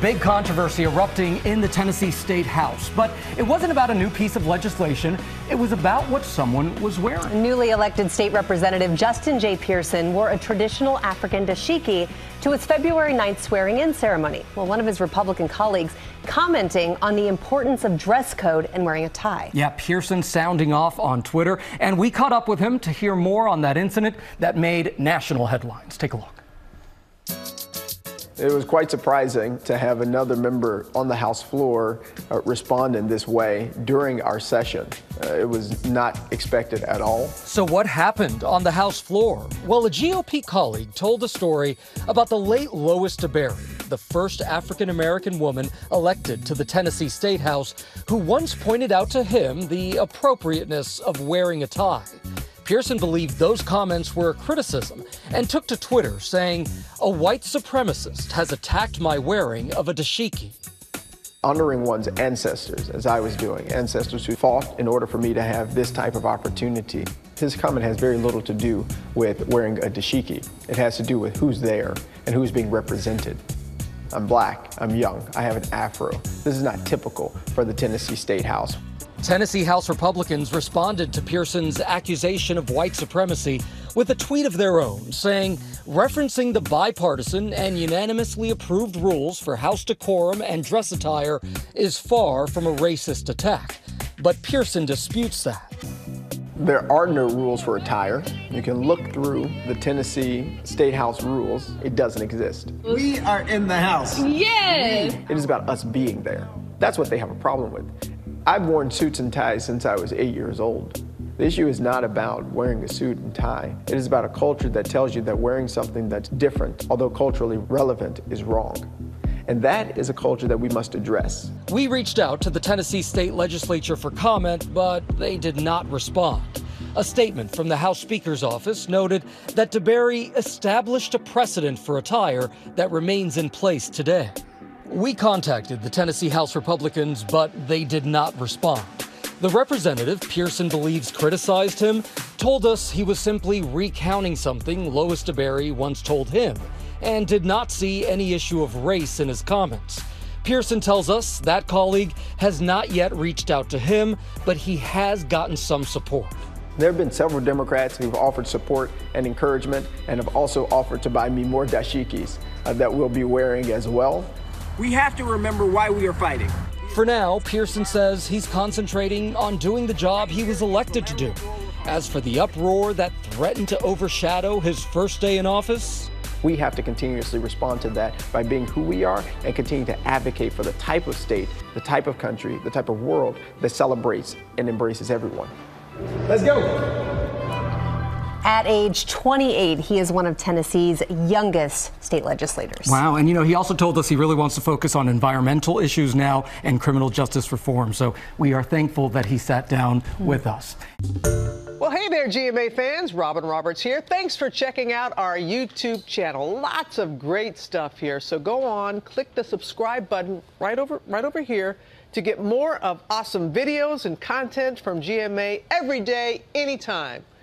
big controversy erupting in the Tennessee State House. But it wasn't about a new piece of legislation, it was about what someone was wearing. Newly elected state representative Justin J. Pearson wore a traditional African dashiki to his February 9th swearing in ceremony. Well, one of his Republican colleagues commenting on the importance of dress code and wearing a tie. Yeah, Pearson sounding off on Twitter. And we caught up with him to hear more on that incident that made national headlines. Take a look. It was quite surprising to have another member on the House floor uh, respond in this way during our session. Uh, it was not expected at all. So, what happened on the House floor? Well, a GOP colleague told a story about the late Lois DeBerry, the first African American woman elected to the Tennessee State House, who once pointed out to him the appropriateness of wearing a tie. Pearson believed those comments were a criticism and took to Twitter saying, A white supremacist has attacked my wearing of a dashiki. Honoring one's ancestors, as I was doing, ancestors who fought in order for me to have this type of opportunity. His comment has very little to do with wearing a dashiki. It has to do with who's there and who's being represented. I'm black, I'm young, I have an afro. This is not typical for the Tennessee State House. Tennessee House Republicans responded to Pearson's accusation of white supremacy with a tweet of their own, saying, referencing the bipartisan and unanimously approved rules for House decorum and dress attire is far from a racist attack. But Pearson disputes that. There are no rules for attire. You can look through the Tennessee State House rules. It doesn't exist. We are in the house. Yes. It is about us being there. That's what they have a problem with. I've worn suits and ties since I was eight years old. The issue is not about wearing a suit and tie. It is about a culture that tells you that wearing something that's different, although culturally relevant, is wrong. And that is a culture that we must address. We reached out to the Tennessee State Legislature for comment, but they did not respond. A statement from the House Speaker's office noted that DeBerry established a precedent for attire that remains in place today. We contacted the Tennessee House Republicans, but they did not respond. The representative Pearson believes criticized him told us he was simply recounting something Lois DeBerry once told him and did not see any issue of race in his comments. Pearson tells us that colleague has not yet reached out to him, but he has gotten some support. There have been several Democrats who've offered support and encouragement and have also offered to buy me more dashikis uh, that we'll be wearing as well. We have to remember why we are fighting. For now, Pearson says he's concentrating on doing the job he was elected to do. As for the uproar that threatened to overshadow his first day in office, we have to continuously respond to that by being who we are and continue to advocate for the type of state, the type of country, the type of world that celebrates and embraces everyone. Let's go. At age 28, he is one of Tennessee's youngest state legislators. Wow. And, you know, he also told us he really wants to focus on environmental issues now and criminal justice reform. So we are thankful that he sat down with us. Well, hey there, GMA fans. Robin Roberts here. Thanks for checking out our YouTube channel. Lots of great stuff here. So go on, click the subscribe button right over, right over here to get more of awesome videos and content from GMA every day, anytime.